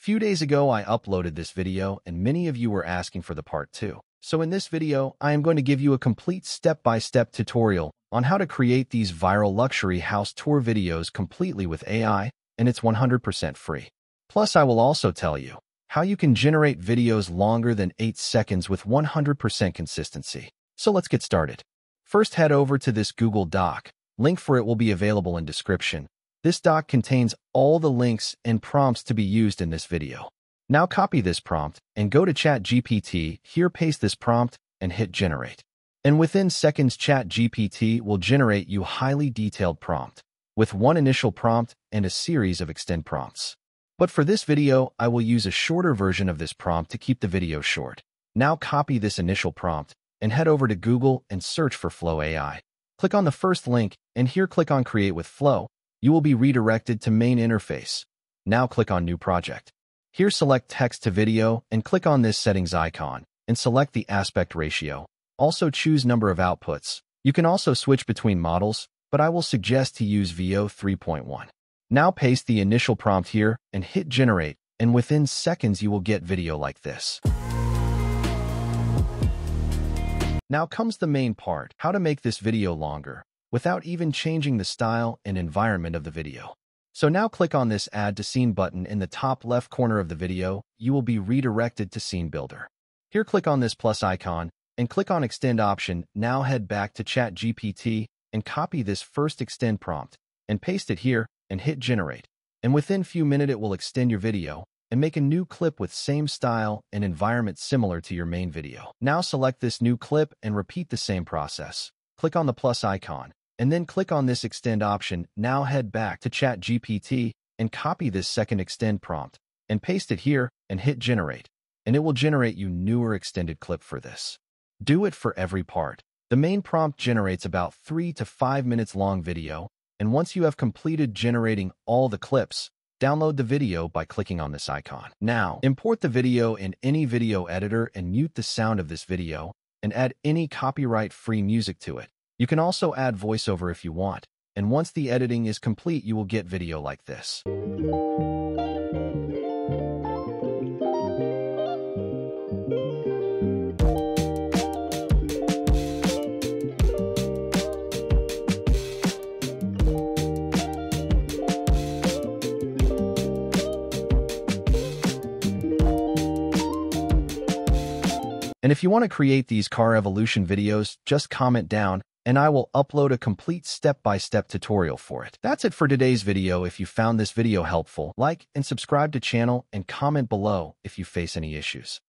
Few days ago, I uploaded this video and many of you were asking for the part 2. So in this video, I am going to give you a complete step-by-step tutorial on how to create these viral luxury house tour videos completely with AI, and it's 100% free. Plus, I will also tell you how you can generate videos longer than 8 seconds with 100% consistency. So let's get started. First, head over to this Google Doc. Link for it will be available in description. This doc contains all the links and prompts to be used in this video. Now copy this prompt and go to ChatGPT. Here paste this prompt and hit generate. And within seconds, ChatGPT will generate you highly detailed prompt with one initial prompt and a series of extend prompts. But for this video, I will use a shorter version of this prompt to keep the video short. Now copy this initial prompt and head over to Google and search for Flow AI. Click on the first link and here click on Create with Flow you will be redirected to main interface. Now click on New Project. Here select Text to Video and click on this settings icon and select the aspect ratio. Also choose number of outputs. You can also switch between models, but I will suggest to use Veo 3.1. Now paste the initial prompt here and hit generate, and within seconds you will get video like this. Now comes the main part, how to make this video longer without even changing the style and environment of the video. So now click on this Add to Scene button in the top left corner of the video. You will be redirected to Scene Builder. Here click on this plus icon and click on Extend option. Now head back to ChatGPT and copy this first extend prompt and paste it here and hit Generate. And within few minutes it will extend your video and make a new clip with same style and environment similar to your main video. Now select this new clip and repeat the same process. Click on the plus icon and then click on this extend option. Now head back to ChatGPT and copy this second extend prompt and paste it here and hit generate, and it will generate you newer extended clip for this. Do it for every part. The main prompt generates about 3 to 5 minutes long video, and once you have completed generating all the clips, download the video by clicking on this icon. Now, import the video in any video editor and mute the sound of this video, and add any copyright-free music to it. You can also add voiceover if you want, and once the editing is complete, you will get video like this. And if you want to create these car evolution videos, just comment down and I will upload a complete step-by-step -step tutorial for it. That's it for today's video. If you found this video helpful, like and subscribe to channel and comment below if you face any issues.